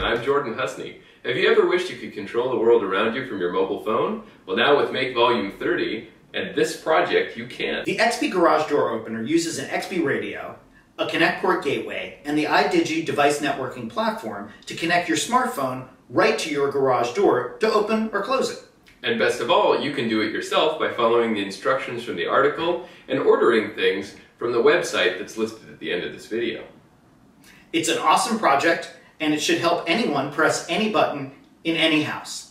Jordan Husney. Have you ever wished you could control the world around you from your mobile phone? Well, now with Make Volume 30 and this project, you can. The XBee Garage Door Opener uses an XBee radio, a ConnectPort gateway, and the iDigi device networking platform to connect your smartphone right to your garage door to open or close it. And best of all, you can do it yourself by following the instructions from the article and ordering things from the website that's listed at the end of this video. It's an awesome project and it should help anyone press any button in any house.